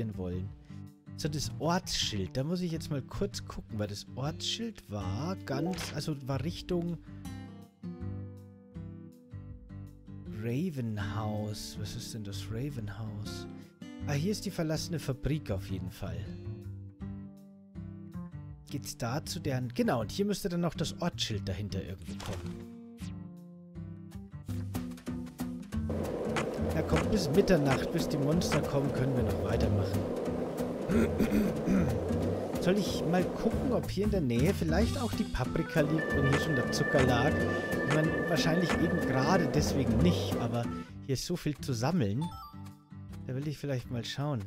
passieren wollen. So, das Ortsschild, da muss ich jetzt mal kurz gucken, weil das Ortsschild war ganz, also war Richtung Ravenhouse. Was ist denn das Ravenhouse? Ah, hier ist die verlassene Fabrik auf jeden Fall. Geht's da zu deren... Genau, und hier müsste dann noch das Ortsschild dahinter irgendwo kommen. Ja, kommt bis Mitternacht, bis die Monster kommen, können wir noch weitermachen. Soll ich mal gucken, ob hier in der Nähe vielleicht auch die Paprika liegt, wenn hier schon der Zucker lag? Ich meine, wahrscheinlich eben gerade deswegen nicht, aber hier ist so viel zu sammeln. Da will ich vielleicht mal schauen.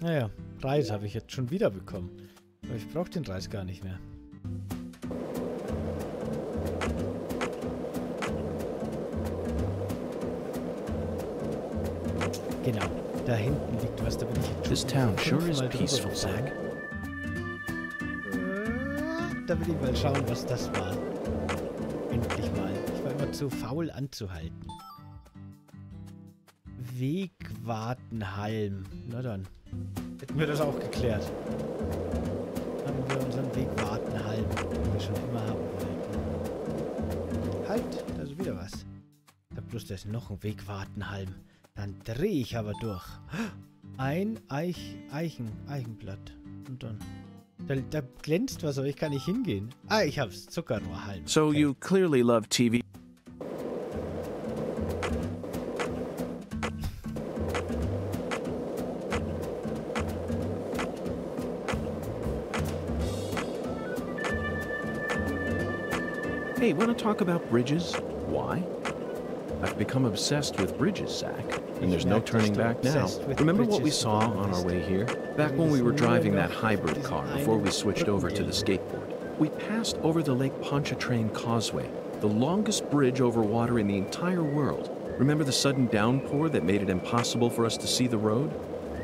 Naja, Reis habe ich jetzt schon wieder bekommen. Aber ich brauche den Reis gar nicht mehr. Genau, da hinten liegt was, da bin ich jetzt schon This town sure is peaceful. Zack. Äh, Da will ich mal schauen, was das war. Endlich mal. Ich war immer zu faul anzuhalten. Wegwartenhalm. Na dann. Hätten wir das auch geklärt. Haben wir unseren Wegwartenhalm, den wir schon immer haben wollten. Halt, da ist wieder was. Ich hab bloß, da ist noch ein Wegwartenhalm. Dann drehe ich aber durch. Ein Eich, Eichen, Eichenblatt. Und dann. Da, da glänzt was, aber ich kann nicht hingehen. Ah, ich hab's. Zuckerrohrhalm. So Okay. you clearly love TV. Want to talk about bridges? Why? I've become obsessed with bridges, Zach, and there's no turning back now. Remember what we saw on our way here? Back when we were driving that hybrid car before we switched over to the skateboard. We passed over the Lake Pontchartrain Causeway, the longest bridge over water in the entire world. Remember the sudden downpour that made it impossible for us to see the road?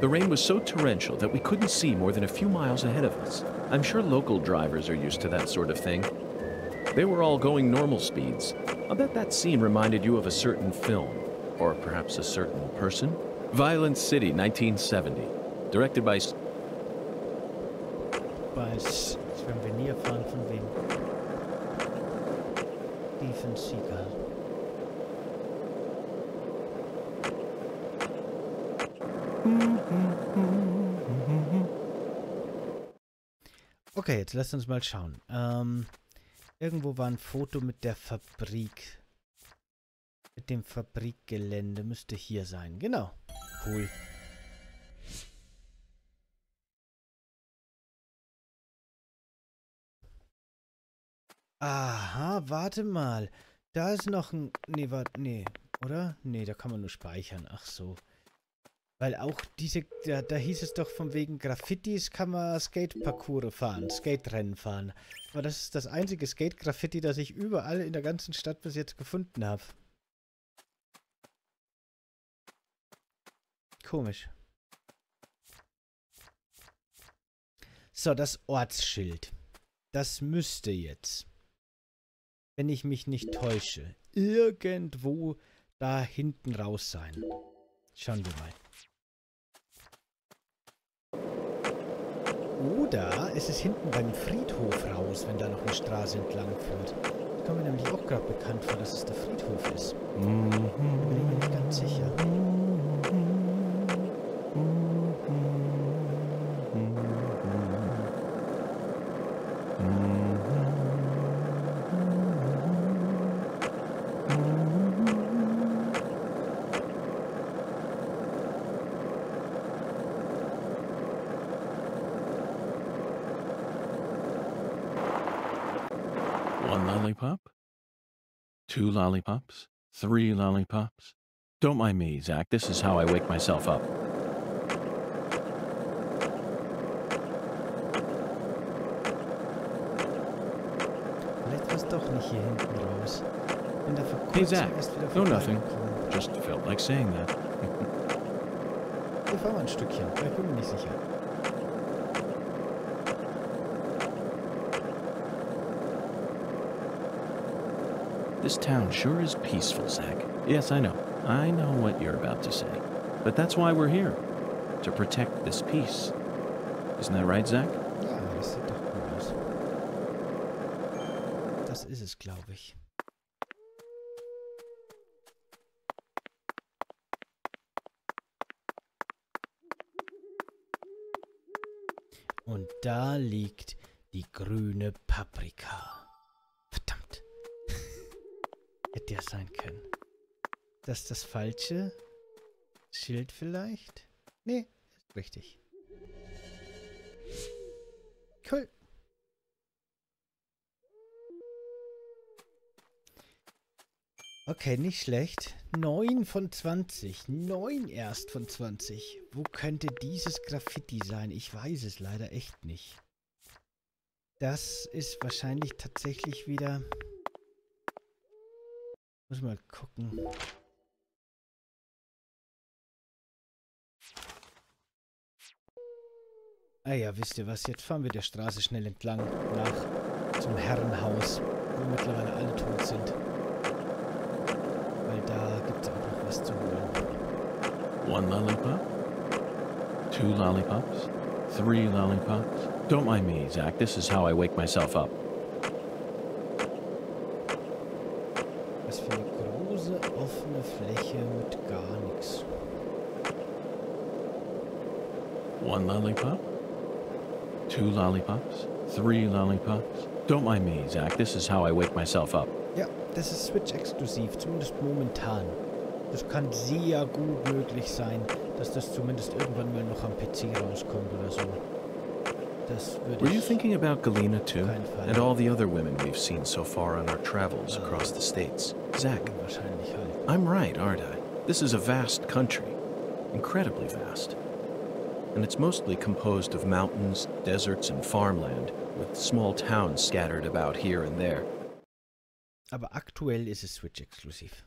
The rain was so torrential that we couldn't see more than a few miles ahead of us. I'm sure local drivers are used to that sort of thing. They were all going normal speeds. I'll bet that scene reminded you of a certain film, or perhaps a certain person. Violent City, 1970. Directed by S- Weiß, wenn wir von wem. Stephen. Okay, jetzt lasst uns mal schauen. Ähm, irgendwo war ein Foto mit der Fabrik. Mit dem Fabrikgelände. Müsste hier sein. Genau. Cool. Aha, warte mal. Da ist noch ein... Nee, warte, nee. Oder? Nee, da kann man nur speichern. Ach so. Weil auch diese... Da, da hieß es doch von wegen Graffitis kann man Skate-Parcours fahren. Skate-Rennen fahren. Aber das ist das einzige Skate-Graffiti, das ich überall in der ganzen Stadt bis jetzt gefunden habe. Komisch. So, das Ortsschild. Das müsste jetzt, wenn ich mich nicht täusche, irgendwo da hinten raus sein. Schauen wir mal. Oder es ist hinten beim Friedhof raus, wenn da noch eine Straße entlang führt. Das kommt mir nämlich auch gerade bekannt vor, dass es der Friedhof ist. Bin ich mir nicht ganz sicher. Lollipop? Two lollipops? Three lollipops? Don't mind me, Zach. This is how I wake myself up. Vielleicht was doch nicht hier hinten raus. Bin da vor Hey, Zach. No, nothing. Just felt like saying that. Wir fahren ein Stückchen, ich bin mir nicht sicher. This town sure is peaceful, Zach. Yes, I know. I know what you're about to say. But that's why we're here. To protect this peace. Isn't that right, Zach? Ja, das sieht doch gut aus. Das ist es, glaube ich. Und da liegt die grüne Paprika. Hätte sein können. Das ist das falsche Schild vielleicht? Nee, ist richtig. Cool. Okay, nicht schlecht. 9 von 20. 9 erst von 20. Wo könnte dieses Graffiti sein? Ich weiß es leider echt nicht. Das ist wahrscheinlich tatsächlich wieder... Muss mal gucken. Ah ja, wisst ihr was? Jetzt fahren wir der Straße schnell entlang nach zum Herrenhaus, wo mittlerweile alle tot sind. Weil da gibt es auch noch was zu holen. One lollipop? Two lollipops? Three lollipops? Don't mind me, Zach. This is how I wake myself up. Lollipops? Three lollipops? Don't mind me, Zach. This is how I wake myself up. Ja, das ist Switch-exklusiv, zumindest momentan. Das kann sehr gut möglich sein, dass das zumindest irgendwann mal noch am PC rauskommt oder so. Das würde Were you thinking about Galena too? And all the other women we've seen so far on our travels ah. across the states? Zach. I'm right, aren't I? This is a vast country. Incredibly vast. And it's mostly composed of mountains, deserts, and farmland, with small towns scattered about here and there. Aber aktuell ist es Switch-exklusiv.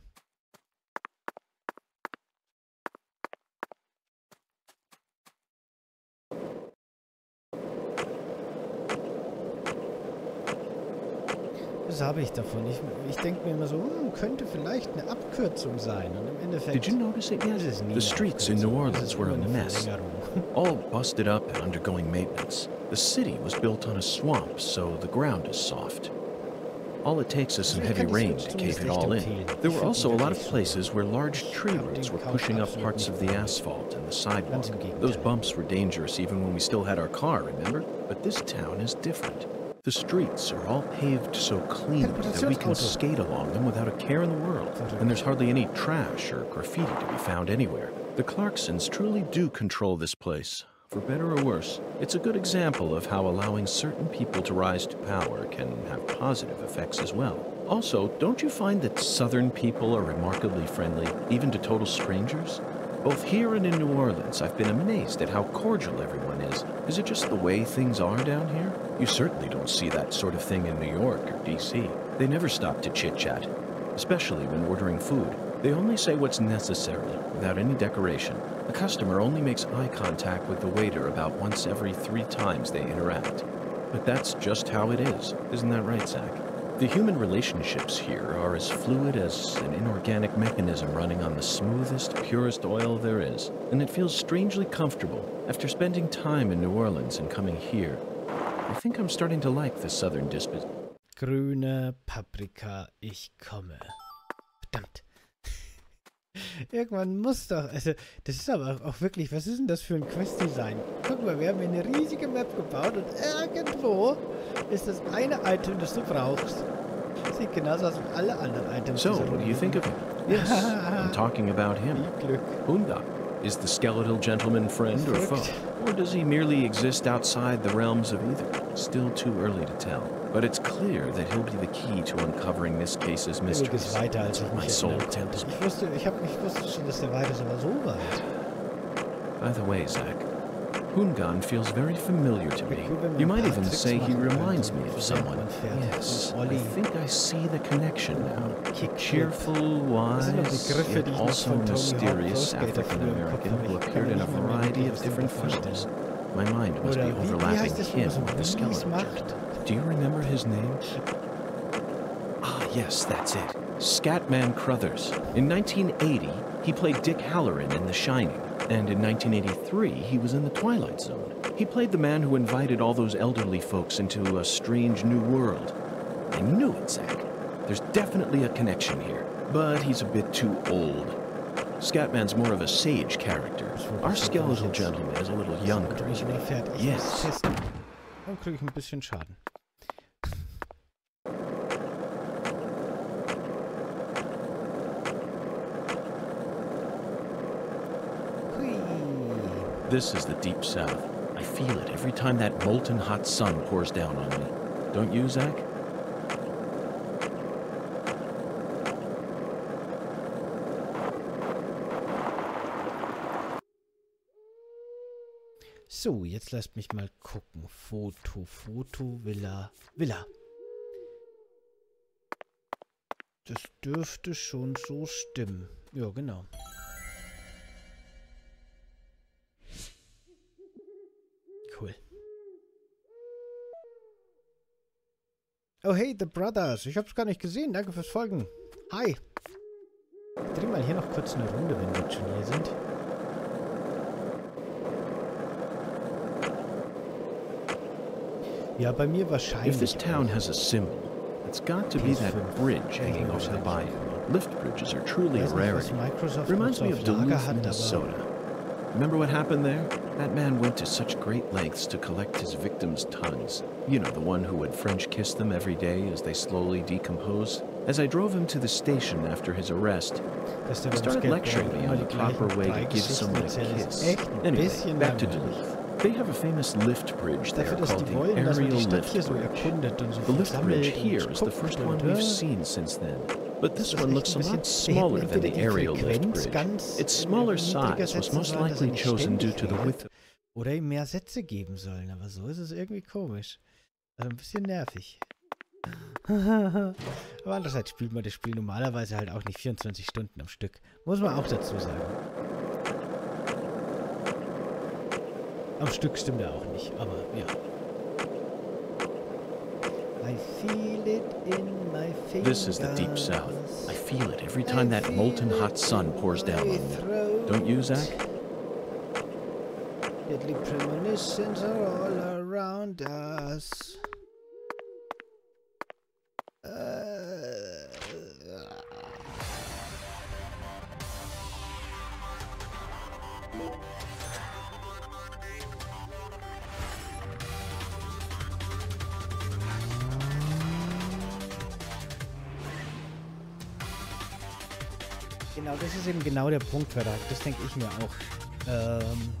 Was habe ich davon? Ich, ich denke mir immer so, hm, könnte vielleicht eine Abkürzung sein. Und im Endeffekt Did you notice it yet? The streets in New Orleans were a mess. All busted up and undergoing maintenance. The city was built on a swamp, so the ground is soft. All it takes is some heavy rain to cave it all in. There were also a lot of places where large tree roots were pushing up parts of the asphalt and the sidewalk. Those bumps were dangerous even when we still had our car, remember? But this town is different. The streets are all paved so cleanly that we can skate along them without a care in the world. And there's hardly any trash or graffiti to be found anywhere. The Clarksons truly do control this place. For better or worse, it's a good example of how allowing certain people to rise to power can have positive effects as well. Also, don't you find that Southern people are remarkably friendly, even to total strangers? Both here and in New Orleans, I've been amazed at how cordial everyone is. Is it just the way things are down here? You certainly don't see that sort of thing in New York or DC. They never stop to chit chat, especially when ordering food. They only say what's necessary, without any decoration. The customer only makes eye contact with the waiter about once every three times they interact. But that's just how it is, isn't that right, Zach? The human relationships here are as fluid as an inorganic mechanism running on the smoothest, purest oil there is. And it feels strangely comfortable after spending time in New Orleans and coming here. I think I'm starting to like the southern disposition. Grüne Paprika, ich komme. Verdammt. Irgendwann muss doch, also das ist aber auch wirklich, was ist denn das für ein Quest-Design? Guck mal, wir haben hier eine riesige Map gebaut und irgendwo ist das eine Item, das du brauchst. Sieht genauso aus wie alle anderen Items. So, what do you think of him? Yes, I'm talking about him. Viel Glück. Hunda. Is the skeletal gentleman friend or foe? Or does he merely exist outside the realms of either? Still too early to tell. But it's clear that he'll be the key to uncovering this case's mysteries. weiter, als ich my soul tells me. Ich wusste, ich, hab, ich wusste schon, dass der weit ist, aber so weit. By the way, Zach, Hungan feels very familiar to me. You might even say he reminds me of someone. Yes, I think I see the connection now. Cheerful, wise, yet also mysterious African American who appeared in a variety of different films. My mind must be overlapping him with the skeleton. Do you remember his name? Ah, yes, that's it. Scatman Crothers. In 1980, he played Dick Halloran in The Shining. And in 1983, he was in The Twilight Zone. He played the man who invited all those elderly folks into a strange new world. I knew it, Zack. There's definitely a connection here. But he's a bit too old. Scatman's more of a sage character. Our skeletal gentleman is a little younger. Yes. Dann kriege ich ein bisschen Schaden. This is the deep south. I feel it every time that molten hot sun pours down on me. Don't you, Zack? So, jetzt lasst mich mal gucken. Foto, Foto, Villa, Villa. Das dürfte schon so stimmen. Ja, genau. Oh hey, The Brothers. Ich hab's gar nicht gesehen. Danke fürs Folgen. Hi. Ich dreh mal hier noch kurz eine Runde, wenn wir schon hier sind. Ja, bei mir wahrscheinlich. If this town has a symbol, it's got to be that bridge hanging over the bayou. Lift bridges are truly a rarity. Reminds me of Duluth, Minnesota. Remember what happened there? That man went to such great lengths to collect his victims' tongues. You know, the one who would French kiss them every day as they slowly decompose. As I drove him to the station after his arrest, he started lecturing me on the proper way to give someone a kiss. Anyway, back to Duluth. They have a famous lift bridge there called the wollen, dass man die Aerial Lift Bridge. The lift bridge here is the first one we've seen since then. But this one looks a ein bisschen- lot smaller than the aerial lift bridge. Its smaller size was most likely chosen due to the width Oder ihm mehr Sätze geben sollen, aber so ist es irgendwie komisch. Also ein bisschen nervig. aber andererseits spielt man das Spiel normalerweise halt auch nicht 24 Stunden am Stück. Muss man auch dazu sagen. Am Stück stimmt er auch nicht, aber ja. I feel it in my This is the deep south. I feel it every time that molten hot sun pours down on me. Don't you, Zack? Deadly premonitions are all around us. Uh, Genau, das ist eben genau der Punkt, Verlag. Das denke ich mir auch. Ähm,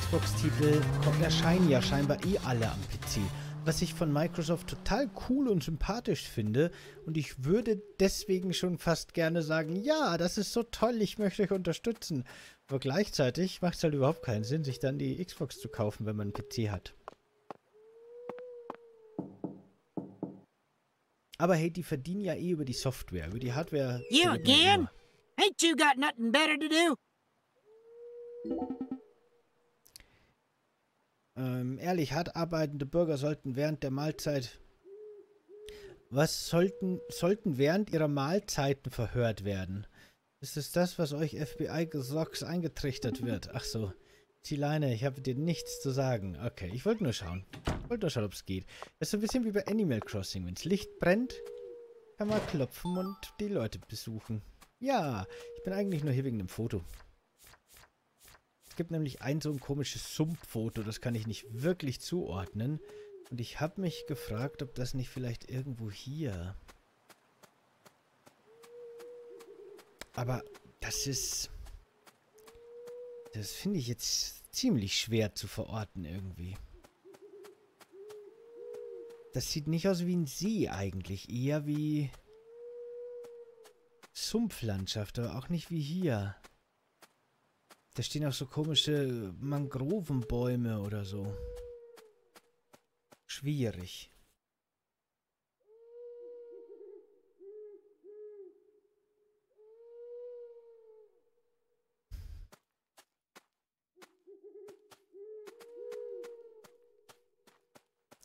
Xbox-Titel erscheinen ja scheinbar eh alle am PC. Was ich von Microsoft total cool und sympathisch finde. Und ich würde deswegen schon fast gerne sagen, ja, das ist so toll, ich möchte euch unterstützen. Aber gleichzeitig macht es halt überhaupt keinen Sinn, sich dann die Xbox zu kaufen, wenn man einen PC hat. Aber hey, die verdienen ja eh über die Software, über die Hardware. You again? Ain't you got nothing better to do? Ähm, ehrlich, hart arbeitende Bürger sollten während der Mahlzeit. Was sollten, sollten während ihrer Mahlzeiten verhört werden? Ist es das, was euch FBI-Gesocks eingetrichtert wird? Ach so. Zieleine, ich habe dir nichts zu sagen. Okay, ich wollte nur schauen. Ich wollte nur schauen, ob es geht. Das ist so ein bisschen wie bei Animal Crossing. Wenn das Licht brennt, kann man klopfen und die Leute besuchen. Ja, ich bin eigentlich nur hier wegen dem Foto. Es gibt nämlich ein so ein komisches Sumpffoto, das kann ich nicht wirklich zuordnen. Und ich habe mich gefragt, ob das nicht vielleicht irgendwo hier... Aber das ist... Das finde ich jetzt ziemlich schwer zu verorten irgendwie. Das sieht nicht aus wie ein See eigentlich, eher wie Sumpflandschaft, aber auch nicht wie hier. Da stehen auch so komische Mangrovenbäume oder so. Schwierig.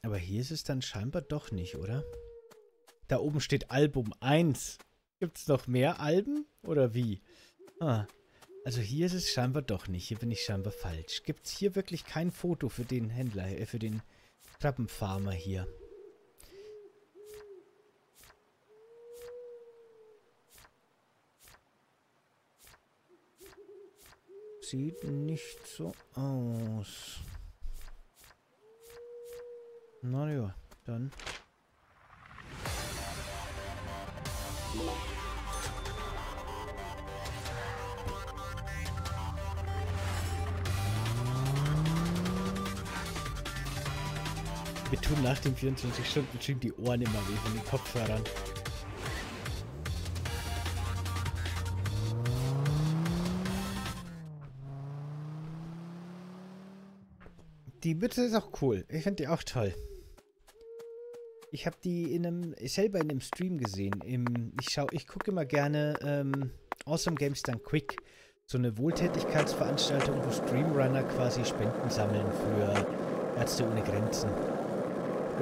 Aber hier ist es dann scheinbar doch nicht, oder? Da oben steht Album 1. Gibt es noch mehr Alben? Oder wie? Ah, also hier ist es scheinbar doch nicht. Hier bin ich scheinbar falsch. Gibt es hier wirklich kein Foto für den Händler, äh, für den Krabbenfarmer hier? Sieht nicht so aus. Na ja, dann. Wir tun nach dem 24-Stunden-Stream die Ohren immer weh von den Kopfhörern. Die Mütze ist auch cool. Ich finde die auch toll. Ich habe die in einem, selber in einem Stream gesehen. Im, ich schau, ich gucke immer gerne ähm, Awesome Games Done Quick. So eine Wohltätigkeitsveranstaltung, wo Streamrunner quasi Spenden sammeln für Ärzte ohne Grenzen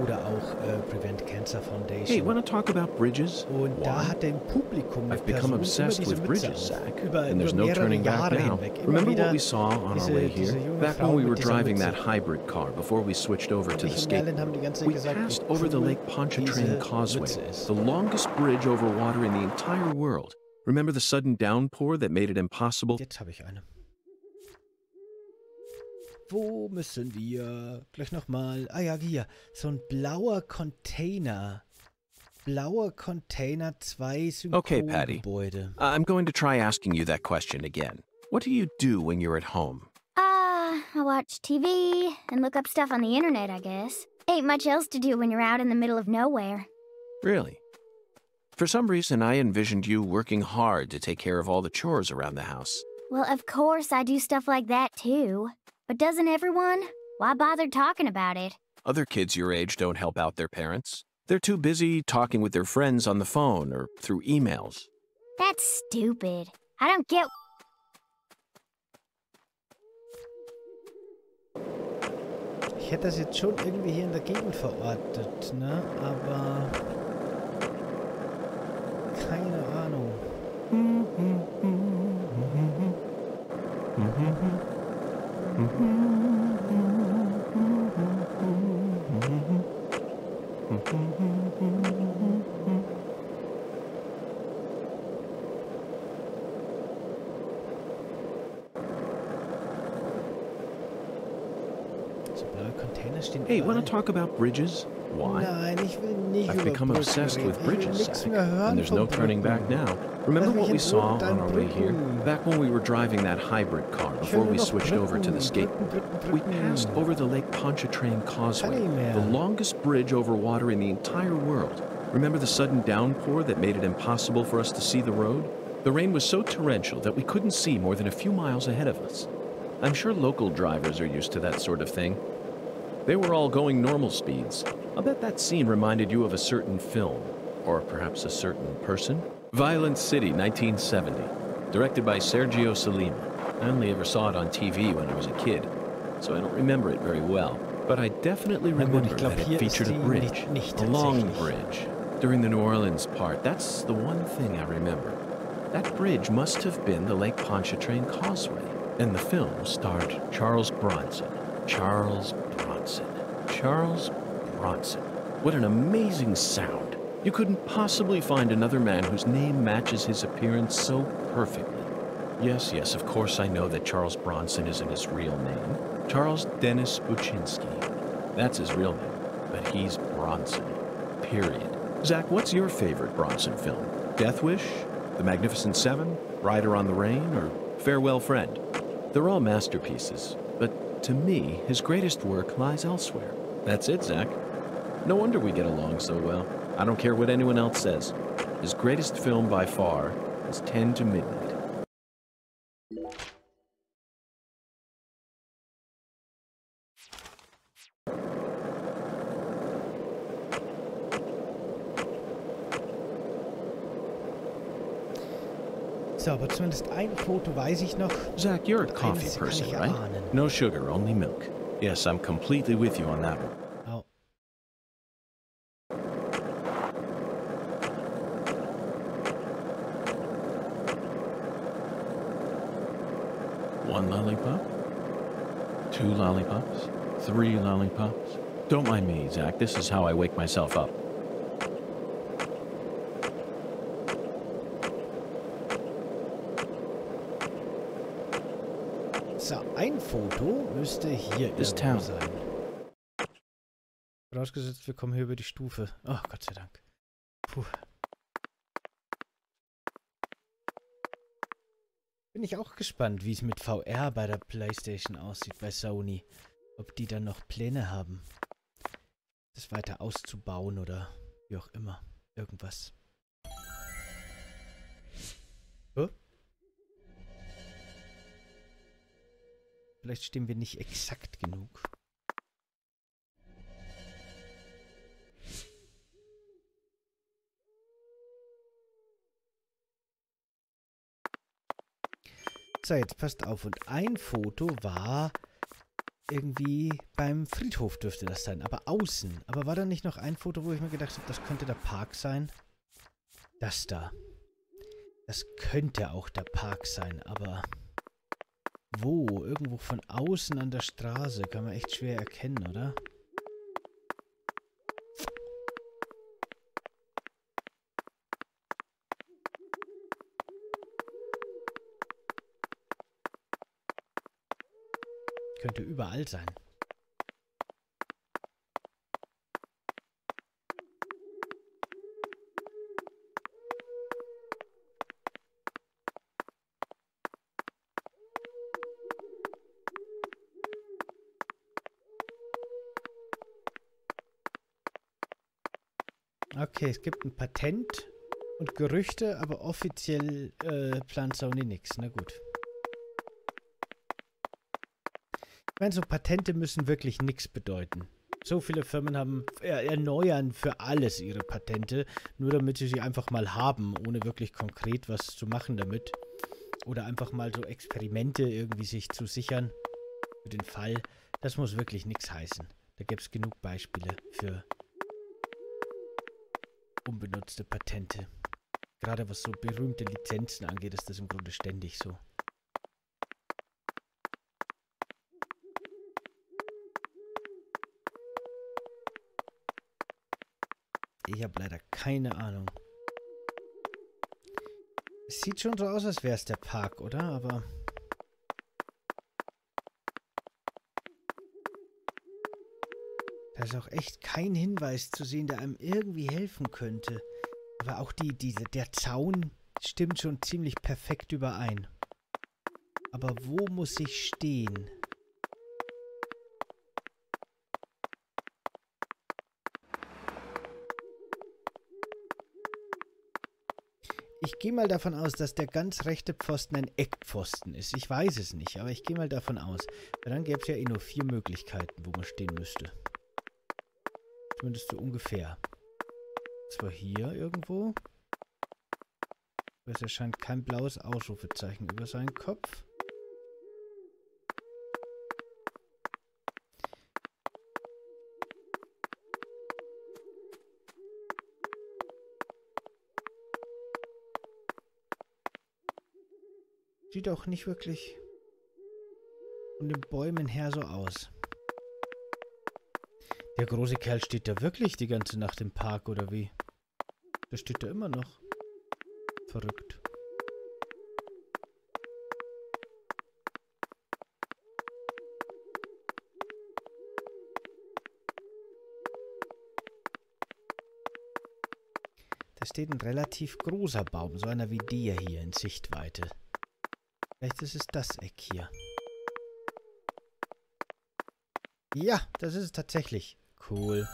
oder auch äh, Prevent Cancer Foundation. Hey, want to talk about bridges? Und da hat im Publikum I've become obsessed with bridges, Zach, über, and there's no turning back now. Remember what we saw on diese, our way here? Back when we were driving that hybrid car before we switched over to the skateboard. haben die ganze Zeit We gesagt, passed over the Lake Pontchartrain Causeway, the longest bridge over water in the entire world. Remember the sudden downpour that made it impossible? Jetzt habe ich eine. Wo müssen wir? Gleich nochmal. Ah ja, hier. So ein blauer Container. Blauer Container, zwei Okay, Patty. Synchrongebäude. I'm going to try asking you that question again. What do you do when you're at home? Uh, I watch TV and look up stuff on the internet, I guess. Ain't much else to do when you're out in the middle of nowhere. Really? For some reason, I envisioned you working hard to take care of all the chores around the house. Well, of course I do stuff like that too. But doesn't everyone? Why bother talking about it? Other kids your age don't help out their parents. They're too busy talking with their friends on the phone or through emails. That's stupid. I don't get. Ich hätte das jetzt schon irgendwie hier in der Gegend verortet, ne? Aber. Keine Hey, want to talk about bridges? Why? Nein, ich will nicht I've become obsessed with bridges, Zach, and there's no turning back now. Remember what we saw on our way here? Back when we were driving that hybrid car before we switched over to the skateboard. We passed over the Lake Pontchartrain Causeway, the longest bridge over water in the entire world. Remember the sudden downpour that made it impossible for us to see the road? The rain was so torrential that we couldn't see more than a few miles ahead of us. I'm sure local drivers are used to that sort of thing. They were all going normal speeds. I'll bet that scene reminded you of a certain film, or perhaps a certain person. Violent City, 1970, directed by Sergio Solima. I only ever saw it on TV when I was a kid, so I don't remember it very well. But I definitely remember that it featured a bridge, nicht- nicht a long bridge. During the New Orleans part, that's the one thing I remember. That bridge must have been the Lake Pontchartrain Causeway. And the film starred Charles Bronson. Charles Bronson. Charles Bronson. What an amazing sound. You couldn't possibly find another man whose name matches his appearance so perfectly. Yes, yes, of course I know that Charles Bronson isn't his real name. Charles Dennis Buczynski. That's his real name. But he's Bronson. Period. Zach, what's your favorite Bronson film? Death Wish? The Magnificent Seven? Rider on the Rain? Or Farewell Friend? They're all masterpieces, but to me, his greatest work lies elsewhere. That's it, Zach. No wonder we get along so well. I don't care what anyone else says. His greatest film by far is 10 to Midnight. So, aber zumindest ein Foto weiß ich noch. Zach, you're a coffee person, right? erahnen. No sugar, only milk. Yes, I'm completely with you on that one. One lollipop? Two lollipops? Three lollipops? Don't mind me, Zach. This is how I wake myself up. So, ein Foto müsste hier This town. sein. Vorausgesetzt, wir kommen hier über die Stufe. Oh, Gott sei Dank. Puh. Bin ich auch gespannt, wie es mit VR bei der PlayStation aussieht, bei Sony. Ob die dann noch Pläne haben, das weiter auszubauen oder wie auch immer. Irgendwas. Vielleicht stehen wir nicht exakt genug. So, jetzt passt auf. Und ein Foto war irgendwie beim Friedhof dürfte das sein, aber außen. Aber war da nicht noch ein Foto, wo ich mir gedacht habe, das könnte der Park sein? Das da. Das könnte auch der Park sein, aber wo? Irgendwo von außen an der Straße. Kann man echt schwer erkennen, oder? Könnte überall sein. Okay, es gibt ein Patent und Gerüchte, aber offiziell äh, plant Sony nichts. Na gut. Ich meine, so Patente müssen wirklich nichts bedeuten. So viele Firmen haben er, erneuern für alles ihre Patente, nur damit sie sie einfach mal haben, ohne wirklich konkret was zu machen damit. Oder einfach mal so Experimente irgendwie sich zu sichern für den Fall. Das muss wirklich nichts heißen. Da gibt es genug Beispiele für unbenutzte Patente. Gerade was so berühmte Lizenzen angeht, ist das im Grunde ständig so. Ich habe leider keine Ahnung. Es sieht schon so aus, als wäre es der Park, oder? Aber... ist auch echt kein Hinweis zu sehen, der einem irgendwie helfen könnte. Aber auch die, diese, der Zaun stimmt schon ziemlich perfekt überein. Aber wo muss ich stehen? Ich gehe mal davon aus, dass der ganz rechte Pfosten ein Eckpfosten ist. Ich weiß es nicht, aber ich gehe mal davon aus. Weil dann gäbe es ja eh nur vier Möglichkeiten, wo man stehen müsste. Zumindest so ungefähr. Zwar hier irgendwo. Es erscheint kein blaues Ausrufezeichen über seinen Kopf. Sieht auch nicht wirklich von den Bäumen her so aus. Der große Kerl steht da wirklich die ganze Nacht im Park, oder wie? Der steht da immer noch. Verrückt. Da steht ein relativ großer Baum, so einer wie der hier in Sichtweite. Vielleicht ist es das Eck hier. Ja, das ist es tatsächlich. Cool.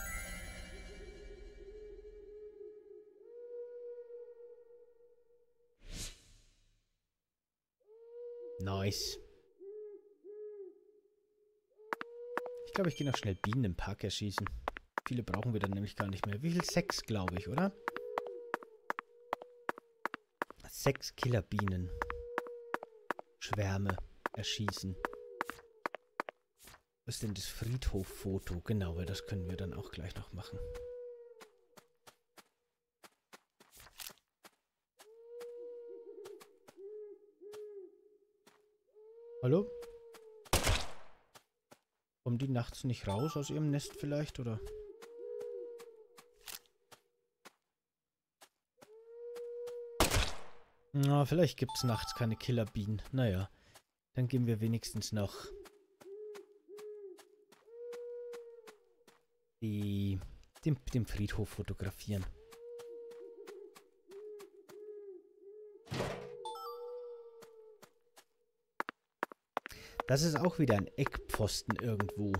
Nice. Ich glaube, ich gehe noch schnell Bienen im Park erschießen. Viele brauchen wir dann nämlich gar nicht mehr. Wie viel? Sechs, glaube ich, oder? sechs Killerbienen. Schwärme erschießen. Ist denn das Friedhoffoto? Genau, weil das können wir dann auch gleich noch machen. Hallo? Kommen die nachts nicht raus aus ihrem Nest vielleicht, oder? Na, vielleicht gibt es nachts keine Killerbienen. Naja, dann gehen wir wenigstens noch die, den, den Friedhof fotografieren. Das ist auch wieder ein Eckpfosten irgendwo.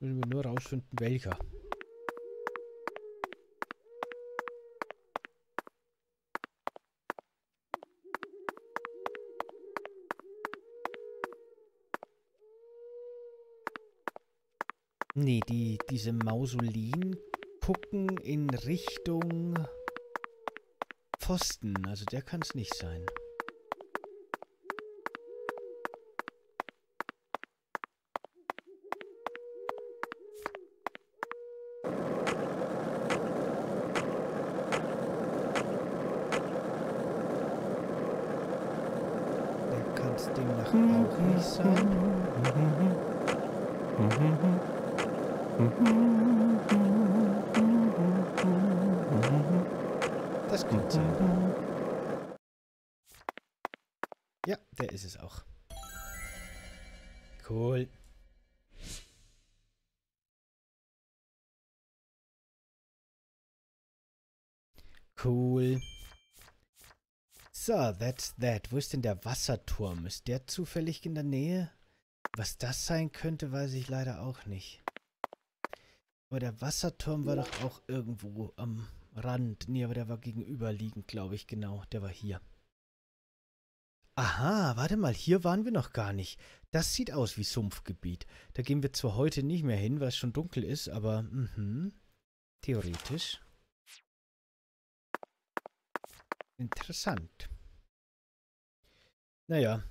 Müssen wir nur rausfinden, welcher. Nee, die, diese Mausoleen gucken in Richtung Pfosten. Also der kann es nicht sein. Der kann es demnach auch nicht sein. That's that. Wo ist denn der Wasserturm? Ist der zufällig in der Nähe? Was das sein könnte, weiß ich leider auch nicht. Aber der Wasserturm war doch auch irgendwo am Rand. Nee, aber der war gegenüberliegend, glaube ich, genau. Der war hier. Aha, warte mal, hier waren wir noch gar nicht. Das sieht aus wie Sumpfgebiet. Da gehen wir zwar heute nicht mehr hin, weil es schon dunkel ist, aber mhm, theoretisch. Interessant. Naja,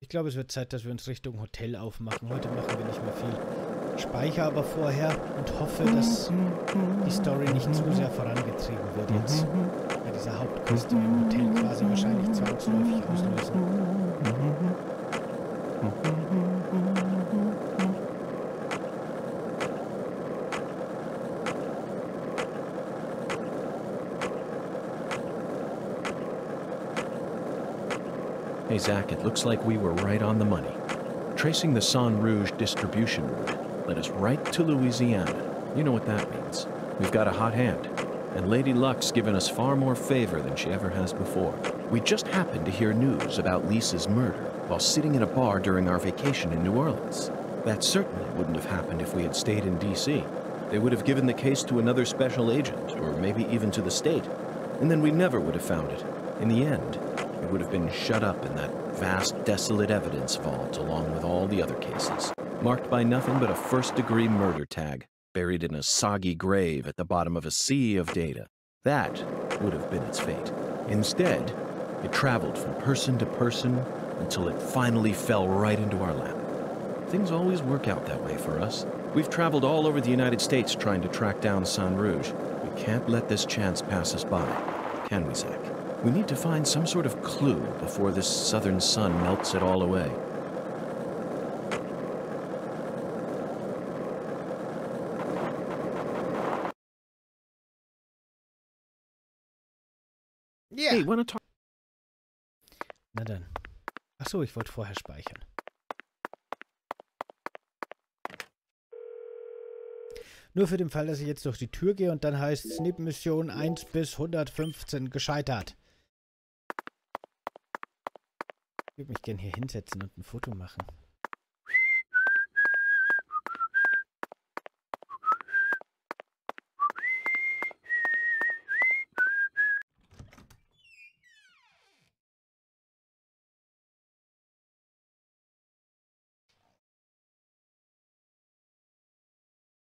ich glaube, es wird Zeit, dass wir uns Richtung Hotel aufmachen. Heute machen wir nicht mehr viel. Speicher aber vorher und hoffe, dass die Story nicht zu sehr vorangetrieben wird jetzt. Bei dieser Hauptküste im Hotel quasi wahrscheinlich zwangsläufig auslösen. Hey, Zach, it looks like we were right on the money. Tracing the San Rouge distribution route led us right to Louisiana. You know what that means. We've got a hot hand, and Lady Luck's given us far more favor than she ever has before. We just happened to hear news about Lisa's murder while sitting in a bar during our vacation in New Orleans. That certainly wouldn't have happened if we had stayed in D.C. They would have given the case to another special agent, or maybe even to the state, and then we never would have found it. In the end, it would have been shut up in that vast, desolate evidence vault along with all the other cases, marked by nothing but a first degree murder tag, buried in a soggy grave at the bottom of a sea of data. That would have been its fate. Instead, it traveled from person to person until it finally fell right into our lap. Things always work out that way for us. We've traveled all over the United States trying to track down San Rouge. We can't let this chance pass us by, can we, Zach? We need to find some sort of clue before this southern sun melts it all away. Ja. Hey, wanna talk? Na dann. Achso, ich wollte vorher speichern. Nur für den Fall, dass ich jetzt durch die Tür gehe und dann heißt es Nebenmission 1 bis 115 gescheitert. Ich würde mich gern hier hinsetzen und ein Foto machen.